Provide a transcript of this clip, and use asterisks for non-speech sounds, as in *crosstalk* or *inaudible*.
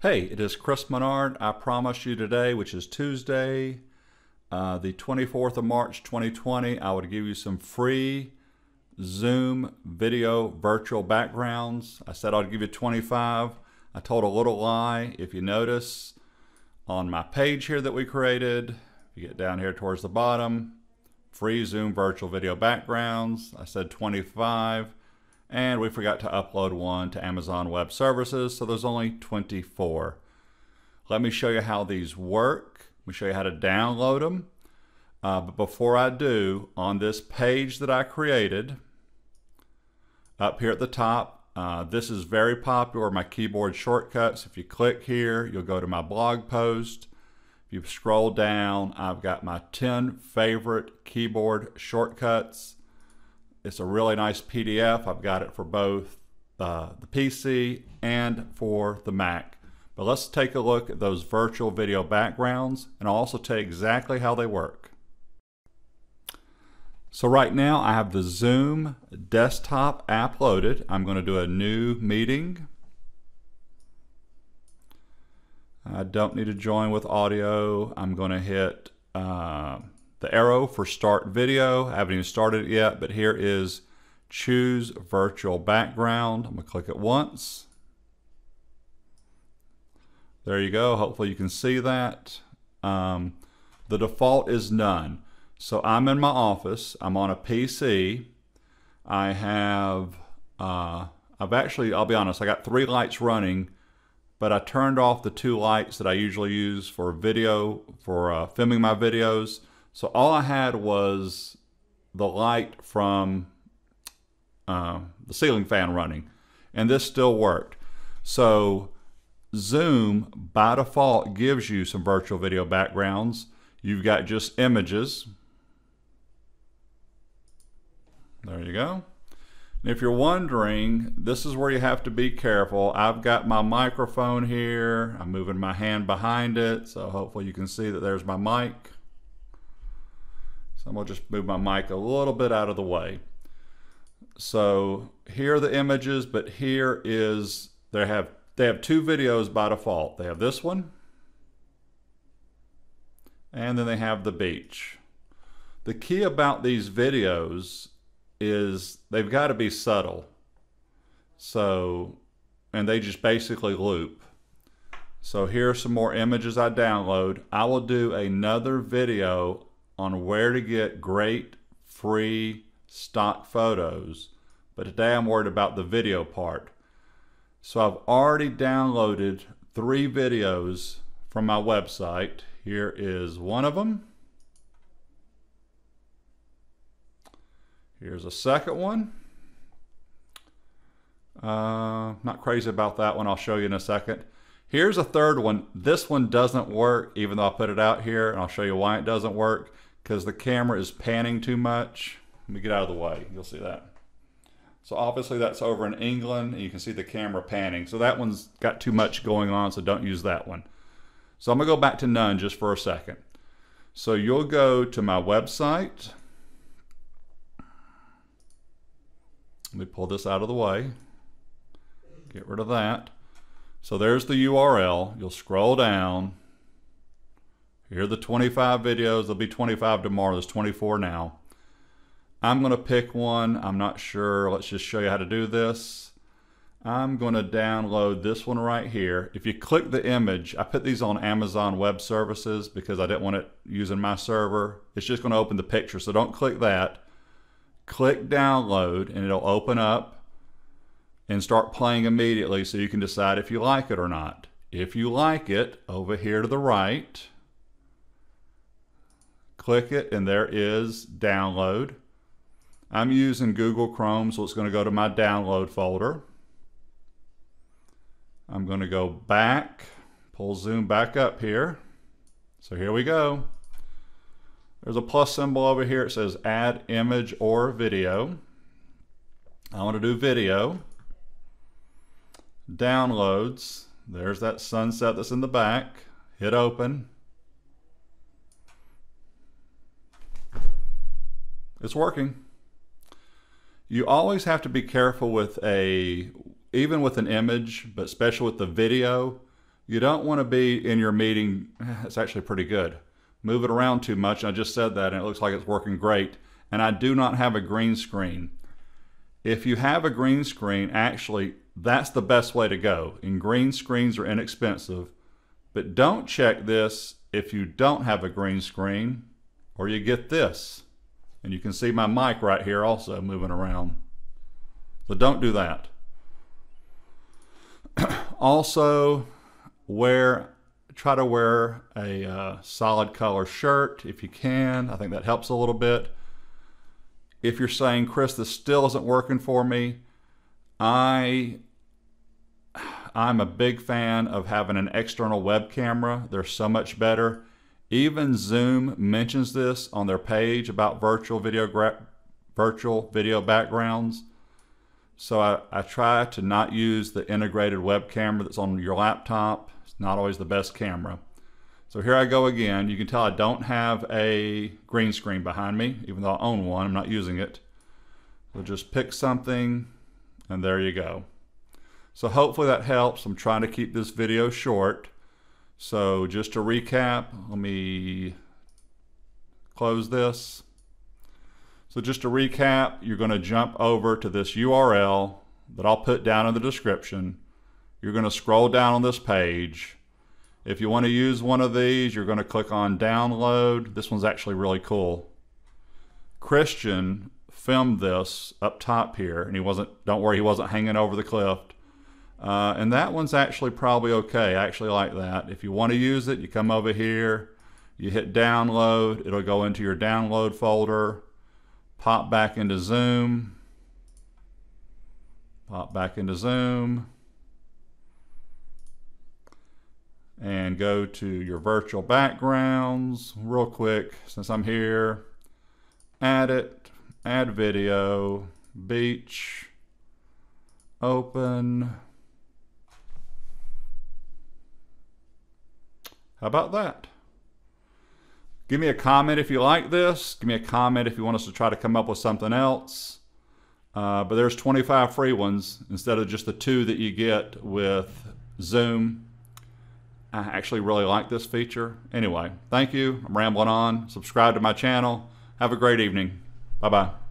Hey, it is Chris Menard. I promised you today, which is Tuesday, uh, the 24th of March 2020, I would give you some free Zoom video virtual backgrounds. I said I'd give you 25. I told a little lie. If you notice on my page here that we created, if you get down here towards the bottom, free Zoom virtual video backgrounds, I said 25. And we forgot to upload one to Amazon Web Services, so there's only 24. Let me show you how these work. Let me show you how to download them. Uh, but before I do, on this page that I created, up here at the top, uh, this is very popular, my keyboard shortcuts. If you click here, you'll go to my blog post. If you scroll down, I've got my 10 favorite keyboard shortcuts. It's a really nice PDF. I've got it for both uh, the PC and for the Mac. But let's take a look at those virtual video backgrounds and I'll also tell you exactly how they work. So right now I have the Zoom desktop app loaded. I'm going to do a new meeting. I don't need to join with audio. I'm going to hit uh, the arrow for start video. I haven't even started it yet, but here is choose virtual background. I'm gonna click it once. There you go. Hopefully you can see that. Um, the default is none. So I'm in my office. I'm on a PC. I have, uh, I've actually, I'll be honest, I got three lights running, but I turned off the two lights that I usually use for video, for uh, filming my videos. So all I had was the light from uh, the ceiling fan running, and this still worked. So Zoom by default gives you some virtual video backgrounds. You've got just images. There you go. And if you're wondering, this is where you have to be careful. I've got my microphone here. I'm moving my hand behind it, so hopefully you can see that there's my mic. I'm to just move my mic a little bit out of the way. So here are the images, but here is, they have, they have two videos by default. They have this one, and then they have the beach. The key about these videos is they've got to be subtle. So, and they just basically loop. So here are some more images I download. I will do another video on where to get great free stock photos, but today I'm worried about the video part. So I've already downloaded three videos from my website. Here is one of them. Here's a second one. Uh, not crazy about that one. I'll show you in a second. Here's a third one. This one doesn't work, even though I put it out here, and I'll show you why it doesn't work because the camera is panning too much. Let me get out of the way. You'll see that. So obviously that's over in England and you can see the camera panning. So that one's got too much going on, so don't use that one. So I'm gonna go back to none just for a second. So you'll go to my website. Let me pull this out of the way. Get rid of that. So there's the URL. You'll scroll down here are the 25 videos. There'll be 25 tomorrow. There's 24 now. I'm going to pick one. I'm not sure. Let's just show you how to do this. I'm going to download this one right here. If you click the image, I put these on Amazon Web Services because I didn't want it using my server. It's just going to open the picture, so don't click that. Click download and it'll open up and start playing immediately so you can decide if you like it or not. If you like it, over here to the right, click it and there is download. I'm using Google Chrome so it's going to go to my download folder. I'm going to go back, pull zoom back up here. So here we go. There's a plus symbol over here. It says add image or video. I want to do video. Downloads. There's that sunset that's in the back. Hit open. It's working. You always have to be careful with a, even with an image, but especially with the video, You don't want to be in your meeting. Eh, it's actually pretty good. Move it around too much. I just said that and it looks like it's working great. And I do not have a green screen. If you have a green screen, actually, that's the best way to go. And green screens are inexpensive. But don't check this if you don't have a green screen or you get this. And you can see my mic right here also moving around. So don't do that. *clears throat* also, wear try to wear a uh, solid color shirt if you can. I think that helps a little bit. If you're saying, Chris, this still isn't working for me, I I'm a big fan of having an external web camera. They're so much better. Even Zoom mentions this on their page about virtual video virtual video backgrounds. So I, I try to not use the integrated web camera that's on your laptop. It's not always the best camera. So here I go again. You can tell I don't have a green screen behind me, even though I own one. I'm not using it. So just pick something, and there you go. So hopefully that helps. I'm trying to keep this video short. So just to recap, let me close this. So just to recap, you're going to jump over to this URL that I'll put down in the description. You're going to scroll down on this page. If you want to use one of these, you're going to click on download. This one's actually really cool. Cristian filmed this up top here, and he wasn't, don't worry, he wasn't hanging over the cliff. Uh, and that one's actually probably okay. I actually like that. If you want to use it, you come over here, you hit download, it'll go into your download folder pop back into Zoom, pop back into Zoom, and go to your virtual backgrounds real quick since I'm here. Add it, add video, beach, open. How about that? Give me a comment if you like this. Give me a comment if you want us to try to come up with something else. Uh, but there's 25 free ones instead of just the two that you get with Zoom. I actually really like this feature. Anyway, thank you. I'm rambling on. Subscribe to my channel. Have a great evening. Bye bye.